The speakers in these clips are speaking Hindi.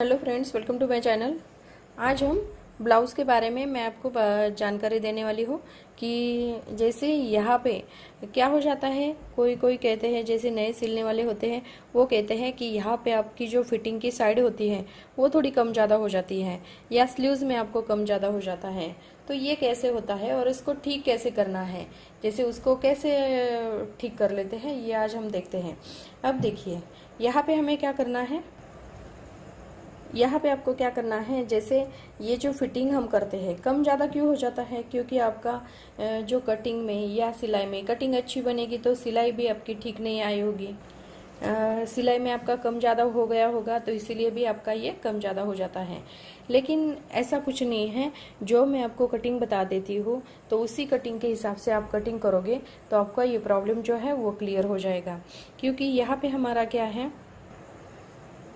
Hello friends, welcome to my channel. आज हम ब्लाउज़ के बारे में मैं आपको जानकारी देने वाली हूँ कि जैसे यहाँ पे क्या हो जाता है कोई कोई कहते हैं, जैसे नए सिलने वाले होते हैं, वो कहते हैं कि यहाँ पे आपकी जो फिटिंग की साइड होती है, वो थोड़ी कम ज़्यादा हो जाती है या स्लीव्स में आपको कम ज़्यादा हो जाता है। तो ये कैसे होता है और इसको ठीक कैसे करना है, जैसे उसको कैसे ठीक कर लेते हैं, ये आज हम देखते हैं। अब देखिए, यहाँ पर हमें क्या करना है? यहाँ पे आपको क्या करना है, जैसे ये जो फिटिंग हम करते हैं, कम ज़्यादा क्यों हो जाता है? क्योंकि आपका जो कटिंग में या सिलाई में कटिंग अच्छी बनेगी तो सिलाई भी आपकी ठीक नहीं आई होगी। सिलाई में आपका कम ज़्यादा हो गया होगा तो इसीलिए भी आपका ये कम ज़्यादा हो जाता है। लेकिन ऐसा कुछ नहीं है। जो मैं आपको कटिंग बता देती हूँ तो उसी कटिंग के हिसाब से आप कटिंग करोगे तो आपका ये प्रॉब्लम जो है वो क्लियर हो जाएगा। क्योंकि यहाँ पे हमारा क्या है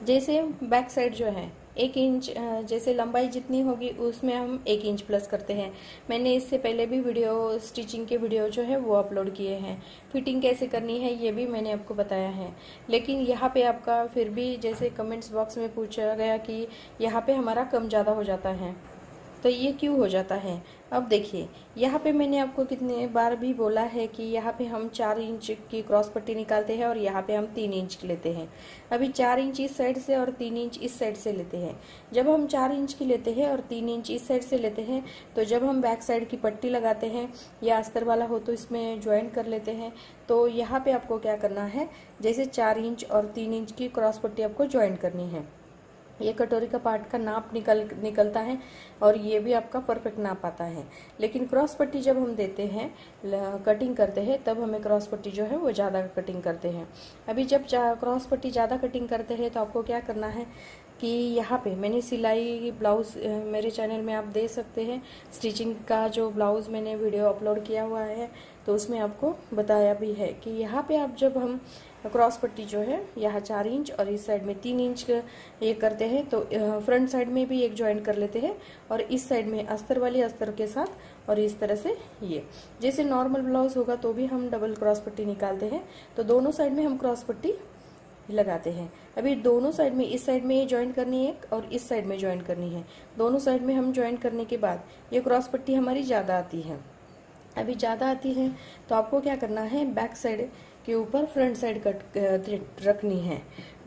जैसे बैक साइड जो है, एक इंच जैसे लंबाई जितनी होगी, उसमें हम एक इंच प्लस करते हैं। मैंने इससे पहले भी वीडियो स्टिचिंग के वीडियो जो है, वो अपलोड किए हैं। फिटिंग कैसे करनी है, ये भी मैंने आपको बताया है। लेकिन यहाँ पे आपका फिर भी, जैसे कमेंट्स बॉक्स में पूछा गया कि यहाँ पे हमारा कम ज़्यादा हो जाता है। तो ये क्यों हो जाता है? अब देखिए, यहाँ पे मैंने आपको कितने बार भी बोला है कि यहाँ पे हम चार इंच की क्रॉस पट्टी निकालते हैं और यहाँ पे हम तीन इंच की लेते हैं। अभी चार इंच इस साइड से और तीन इंच इस साइड से लेते हैं। जब हम चार इंच की लेते हैं और तीन इंच इस साइड से लेते हैं तो जब हम बैक साइड की पट्टी लगाते हैं या अस्तर वाला हो तो इसमें ज्वाइन कर लेते हैं। तो यहाँ पर आपको क्या करना है? जैसे चार इंच और तीन इंच की क्रॉस पट्टी आपको ज्वाइन करनी है। ये कटोरी का पार्ट का नाप निकल, निकलता है और ये भी आपका परफेक्ट नाप आता है। लेकिन क्रॉस पट्टी जब हम देते हैं कटिंग करते हैं, तब हमें क्रॉस पट्टी जो है वो ज़्यादा कटिंग करते हैं। अभी जब क्रॉस पट्टी ज़्यादा कटिंग करते हैं तो आपको क्या करना है कि यहाँ पे मैंने सिलाई ब्लाउज़ मेरे चैनल में आप दे सकते हैं। स्टिचिंग का जो ब्लाउज़ मैंने वीडियो अपलोड किया हुआ है तो उसमें आपको बताया भी है कि यहाँ पे आप जब हम क्रॉस पट्टी जो है, यहाँ चार इंच और इस साइड में तीन इंच ये करते हैं तो फ्रंट साइड में भी एक ज्वाइंट कर लेते हैं और इस साइड में अस्तर वाली अस्तर के साथ और इस तरह से ये। जैसे नॉर्मल ब्लाउज होगा तो भी हम डबल क्रॉस पट्टी निकालते हैं तो दोनों साइड में हम क्रॉस पट्टी लगाते हैं। अभी दोनों साइड में, इस साइड में ये ज्वाइंट करनी है और इस साइड में ज्वाइंट करनी है। दोनों साइड में हम ज्वाइंट करने के बाद ये क्रॉस पट्टी हमारी ज़्यादा आती है। अभी ज़्यादा आती है तो आपको क्या करना है बैक साइड के ऊपर फ्रंट साइड कट रखनी है।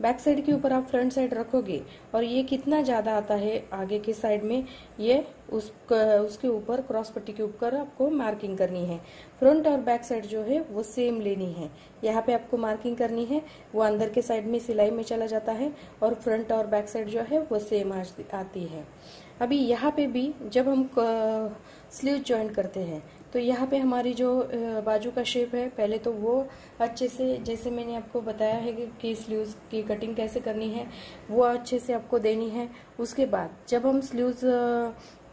बैक साइड के ऊपर आप फ्रंट साइड रखोगे, और ये कितना ज़्यादा आता है आगे के साइड में, ये उस उसके ऊपर क्रॉस पट्टी के ऊपर आपको मार्किंग करनी है। फ्रंट और बैक साइड जो है, वो सेम लेनी है। यहाँ पे आपको मार्किंग करनी है, वो अंदर के साइड में सिलाई में चला जाता है, और फ्रंट और बैक साइड जो है, वो सेम आती है। अभी यहाँ पे भी जब हम स्लीव ज्वाइंट करते हैं तो यहाँ पे हमारी जो बाजू का शेप है, पहले तो वो अच्छे से, जैसे मैंने आपको बताया है कि स्लीव्स की कटिंग कैसे करनी है, वो अच्छे से आपको देनी है। उसके बाद जब हम स्लीव्स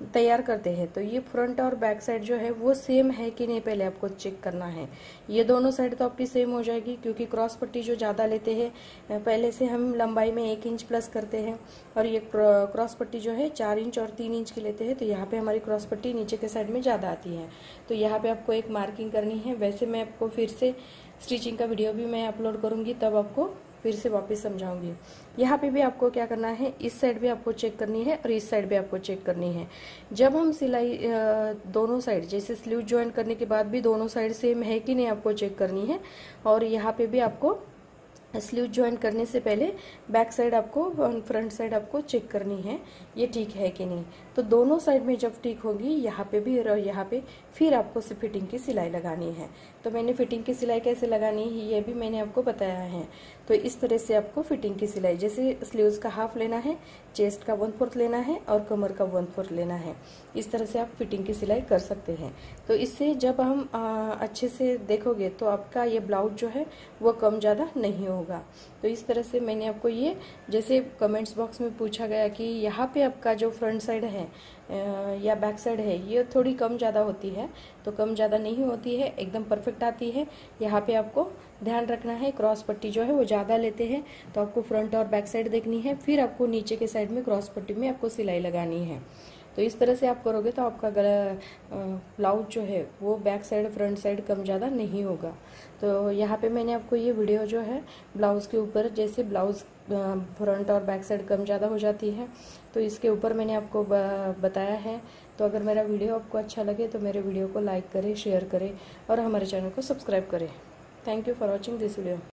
तैयार करते हैं। तो ये फ्रंट और बैक साइड जो है, वो सेम है कि नहीं पहले आपको चेक करना है। ये दोनों साइड तो आपकी सेम हो जाएगी, क्योंकि क्रॉस पट्टी जो ज़्यादा लेते हैं पहले से हम लंबाई में एक इंच प्लस करते हैं, और ये क्रॉस पट्टी जो है चार इंच और तीन इंच की लेते हैं तो यहाँ पर हमारी क्रॉस पट्टी नीचे के साइड में ज़्यादा आती है। तो यहाँ पर आपको एक मार्किंग करनी है। वैसे मैं आपको फिर से स्टिचिंग का वीडियो भी मैं अपलोड करूँगी, तब आपको फिर से वापस समझाऊँगी। यहाँ पे भी आपको क्या करना है, इस साइड भी आपको चेक करनी है और इस साइड भी आपको चेक करनी है। जब हम सिलाई दोनों साइड जैसे स्लीव ज्वाइन करने के बाद भी दोनों साइड सेम है कि नहीं आपको चेक करनी है और यहाँ पे भी आपको स्लीव ज्वाइन करने से पहले बैक साइड आपको फ्रंट साइड आपको चेक करनी है, ये ठीक है कि नहीं। तो दोनों साइड में जब ठीक होगी, यहाँ पे भी और यहाँ पे फिर आपको फिटिंग की सिलाई लगानी है। तो मैंने फिटिंग की सिलाई कैसे लगानी है, ये भी मैंने आपको बताया है। तो इस तरह से आपको फिटिंग की सिलाई, जैसे स्लीव्स का हाफ़ लेना है, चेस्ट का वन फोर्थ लेना है और कमर का वन फोर्थ लेना है। इस तरह से आप फिटिंग की सिलाई कर सकते हैं। तो इससे जब हम अच्छे से देखोगे तो आपका ये ब्लाउज जो है, वो कम ज़्यादा नहीं होगा। तो इस तरह से मैंने आपको ये, जैसे कमेंट्स बॉक्स में पूछा गया कि यहाँ पे आपका जो फ्रंट साइड है या बैक साइड है, ये थोड़ी कम ज़्यादा होती है तो कम ज़्यादा नहीं होती है, एकदम परफेक्ट आती है। यहाँ पे आपको ध्यान रखना है क्रॉस पट्टी जो है वो ज़्यादा लेते हैं तो आपको फ्रंट और बैक साइड देखनी है, फिर आपको नीचे के साइड में क्रॉस पट्टी में आपको सिलाई लगानी है। तो इस तरह से आप करोगे तो आपका गला ब्लाउज जो है, वो बैक साइड फ्रंट साइड कम ज़्यादा नहीं होगा। तो यहाँ पे मैंने आपको ये वीडियो जो है ब्लाउज़ के ऊपर जैसे ब्लाउज़ फ्रंट और बैक साइड कम ज़्यादा हो जाती है तो इसके ऊपर मैंने आपको बताया है। तो अगर मेरा वीडियो आपको अच्छा लगे तो मेरे वीडियो को लाइक करें शेयर करें और हमारे चैनल को सब्सक्राइब करें। Thank you for watching this video